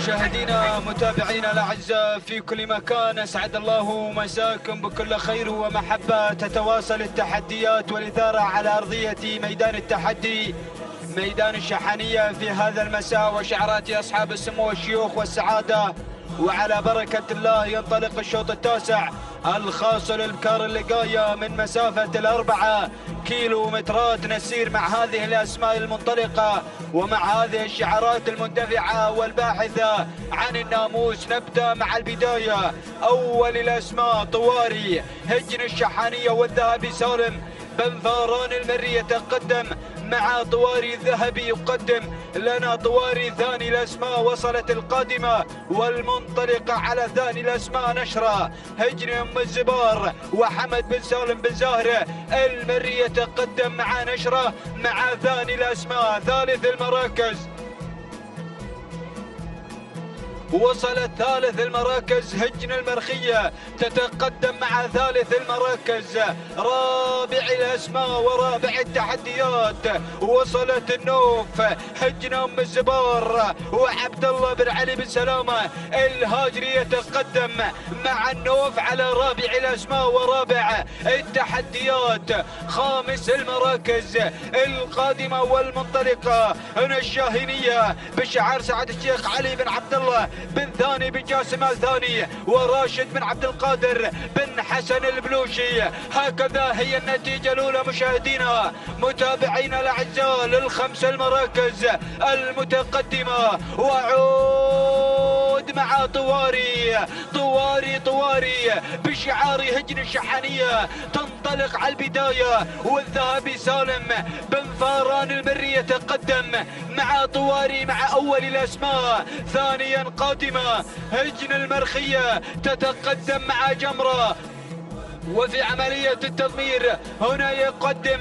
مشاهدينا متابعينا الأعزاء في كل مكان أسعد الله مساكم بكل خير ومحبة. تتواصل التحديات والاثاره على أرضية ميدان التحدي ميدان الشحنية في هذا المساء وشعارات أصحاب السمو والشيوخ والسعادة. وعلى بركة الله ينطلق الشوط التاسع الخاص للبكار اللقاية من مسافة الأربعة كيلو مترات نسير مع هذه الأسماء المنطلقة ومع هذه الشعارات المندفعة والباحثة عن الناموس. نبدأ مع البداية. أول الأسماء طواري هجن الشحانية والذهبي سالم. بن فاران المري يتقدم مع طواري الذهبي يقدم. لنا طواري ثاني الأسماء وصلت القادمة والمنطلقة على ثاني الأسماء نشرة. هجن أم الزبار وحمد بن سالم بن زاهرة المري يتقدم مع نشرة مع ثاني الأسماء. ثالث المراكز. وصلت ثالث المراكز هجن المرخية تتقدم مع ثالث المراكز رابع الأسماء ورابع التحديات. وصلت النوف هجن أم الزبار وعبد الله بن علي بن سلامة. الهاجري يتقدم مع النوف على رابع الأسماء ورابع التحديات. خامس المراكز القادمة والمنطلقة هنا الشاهينية بشعار سعد الشيخ علي بن عبد الله. بن ثاني بن جاسم الثاني وراشد بن عبد القادر بن حسن البلوشي. هكذا هي النتيجة الأولى مشاهدينا متابعينا الأعزاء للخمس المراكز المتقدمة. وعود مع طواري. طواري طواري. بشعار هجن الشحنية تنطلق على البداية. والذهبي سالم. بن فاران المري يتقدم. مع طواري مع أول الأسماء. ثانيا قادمة. هجن المرخية تتقدم مع جمرة. وفي عملية التضمير هنا يقدم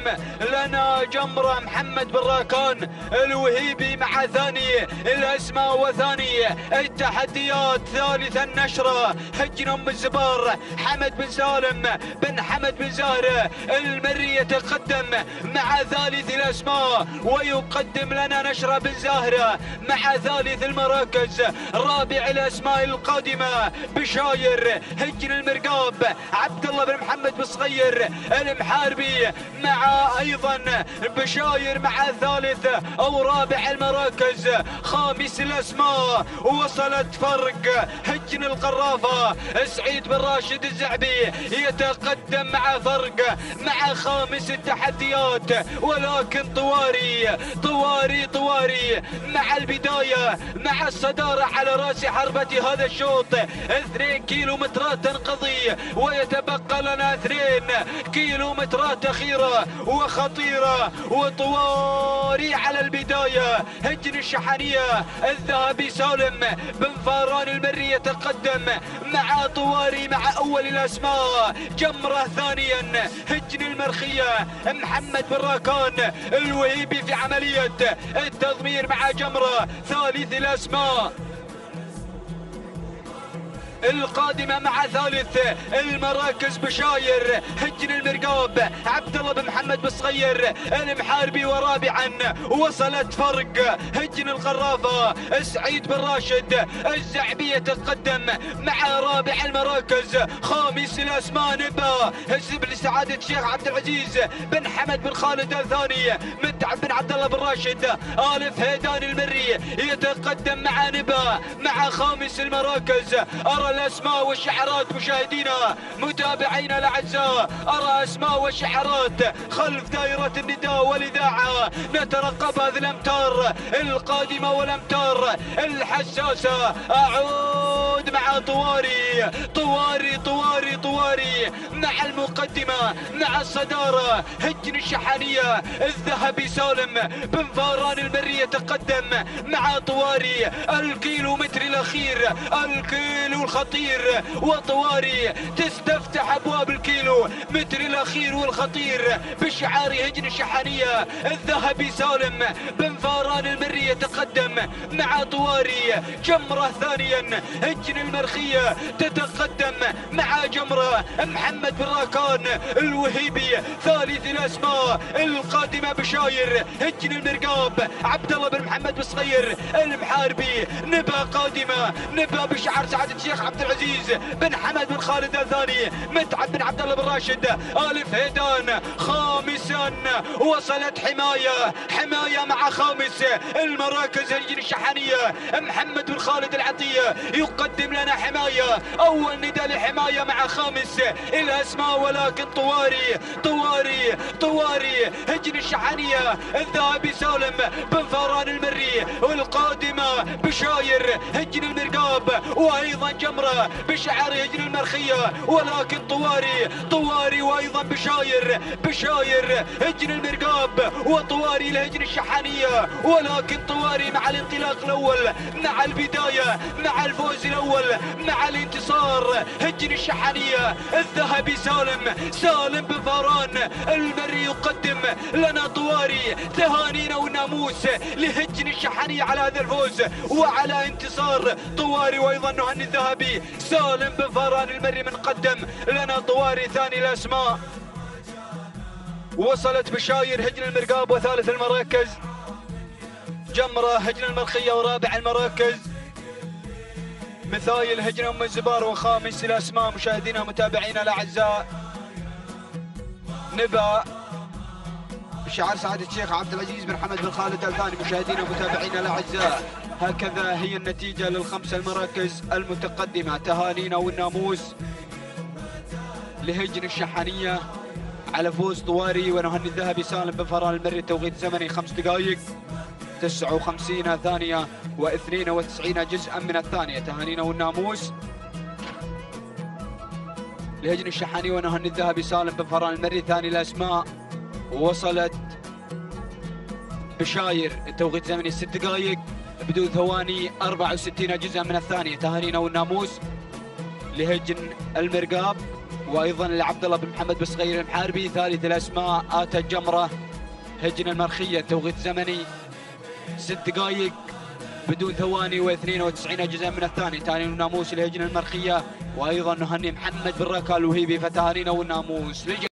لنا جمرة محمد بن راكان الوهيبي مع ثاني الأسماء وثاني. التحديات ثالث النشرة هجن أم الزبار حمد بن سالم بن حمد بن زهرة المري يتقدم مع ثالث الأسماء ويقدم لنا نشرة بن زهرة مع ثالث المراكز. رابع الأسماء القادمة بشاير هجن المرقاب عبد الله بن محمد بن صغير المحاربي مع أيضا بشاير مع ثالث أو رابع المراكز. خامس الأسماء وصلت فرق هجن القرافة. سعيد بن راشد الزعبي يتقدم مع فرق مع خامس التحديات. ولكن طواري طواري طواري مع البداية مع الصدارة على رأس حربة هذا الشوط. اثنين كيلو مترات تنقضي ويتبقى لنا اثنين كيلو مترات أخيرة وخطيرة وطواري على البداية. هجن الشحنية الذهبي سالم بن فاران المري يتقدم مع طواري مع أول الأسماء. جمرة ثانيا هجن المرخية محمد بن راكان الوهيبي في عملية التضمير مع جمرة ثالث الأسماء. القادمة مع ثالث المراكز بشاير هجن المرقاب عبد الله بن محمد بن صغير المحاربي ورابعا وصلت فرق هجن القرافة سعيد بن راشد الزعبي يتقدم مع رابع المراكز خامس الاسماء نبا حزب لسعادة الشيخ عبد العزيز بن حمد بن خالد الثاني متعب بن عبد الله بن راشد آلف هيدان المري يتقدم مع نبا مع خامس المراكز أرى الاسماء والشعارات مشاهدينا متابعينا الأعزاء أرى أسماء والشعارات خلف دائرة النداء والإذاعة. نترقب هذه الأمتار القادمة والأمتار الحساسة. أعود مع طواري طواري طواري طواري مع المقدمة مع الصدارة. هجن الشحانية الذهبي سالم بن فاران المري يتقدم مع طواري الكيلو متر الأخير الكيلو الخطير وطواري تستفتح أبواب الكيلو. متر الأخير والخطير بشعار هجن الشحانية الذهبي سالم بن فاران المري يتقدم مع طواري جمرة ثانيا. هجن المرخية تتقدم مع جمرة. محمد بن راكان الوهيبي ثالث الأسماء القادمة بشاير. هجن المرقاب عبد الله بن محمد بن صغير المحاربي. نبا قادمة نبا بشعر سعادة الشيخ عبد العزيز بن حمد بن خالد الثاني متعب بن عبد الله بن راشد آلف هيدان خامسا وصلت حماية حماية مع خامس المراكز هجن الشحنية محمد بن خالد العطية يقدم لنا حماية أول نداء لحماية مع خامس الأسماء ولكن طواري طواري طواري هجن الشحنية الذهبي سالم بن فاران المري بشاير هجن المرقاب وأيضا جمرة بشعر هجن المرخية ولكن طواري طواري وأيضا بشاير بشاير هجن المرقاب وطواري لهجن الشحنية ولكن طواري مع الانطلاق الأول مع البداية مع الفوز الأول مع الانتصار هجن الشحنية الذهبي سالم سالم بن فاران المري يقدم لنا طواري تهانينا والناموس لهجن الشحنية على هذا الفوز. وعلى انتصار طواري وأيضا نهني الذهبي سالم بن فاران المري من قدم لنا طواري ثاني الأسماء وصلت بشاير هجن المرقاب وثالث المراكز. جمرة هجن المرخية ورابع المراكز. مثايل هجن أم الزبار وخامس الأسماء مشاهدينا ومتابعينا الأعزاء. نبأ بشعار سعادة الشيخ عبد العزيز بن حمد بن خالد الثاني مشاهدينا ومتابعينا الأعزاء. هكذا هي النتيجة للخمس المراكز المتقدمة. تهانينا والناموس لهجن الشحنية على فوز طواري ونهني الذهبي سالم بن فران المري توقيت زمني خمس دقائق. 59 ثانية و92 جزءا من الثانية. تهانينا والناموس لهجن الشحاني ونهني الذهبي سالم بن فران المري. ثاني الأسماء وصلت بشاير توقيت زمني ست دقائق. بدون ثواني 64 جزءا من الثانية. تهانينا والناموس لهجن المرقاب وأيضا لعبد الله بن محمد بن صغير المحاربي ثالث الأسماء اتى الجمرة هجن المرخية توقيت زمني ست دقائق بدون ثواني و92 جزءا من الثاني تهاني الناموس لهجن المرخية وأيضا نهني محمد بن ركال الوهيبي فتهانينا والناموس.